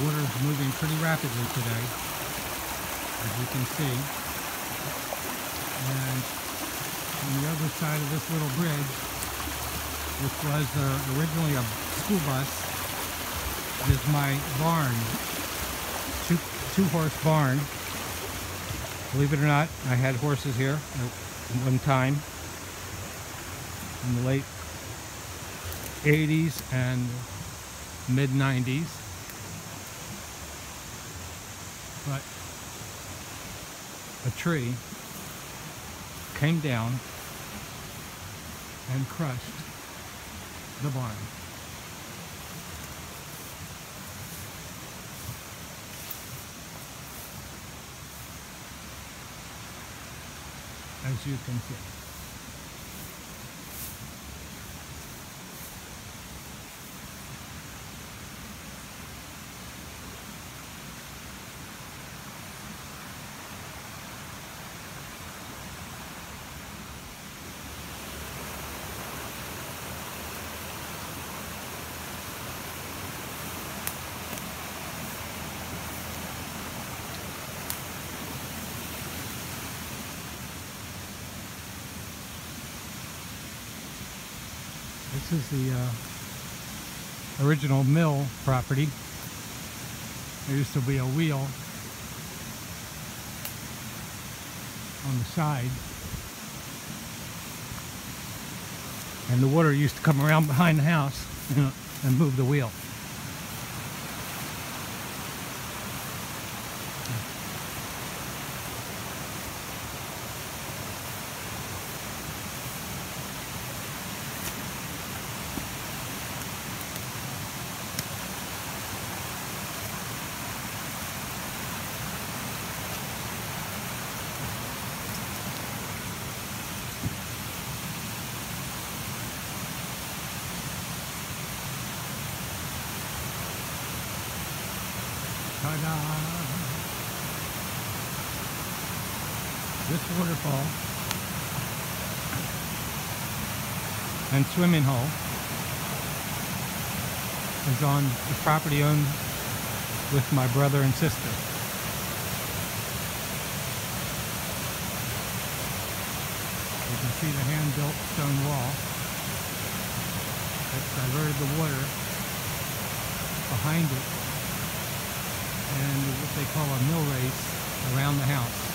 Water's moving pretty rapidly today, as you can see. And on the other side of this little bridge, which was uh, originally a school bus, is my barn, two, two horse barn. Believe it or not, I had horses here at one time in the late 80s and mid 90s. But a tree came down and crushed the barn. As you can see. This is the uh, original mill property. There used to be a wheel on the side. And the water used to come around behind the house and move the wheel. Ta-da! This waterfall and swimming hole is on the property owned with my brother and sister. You can see the hand-built stone wall that diverted the water behind it and what they call a mill race around the house.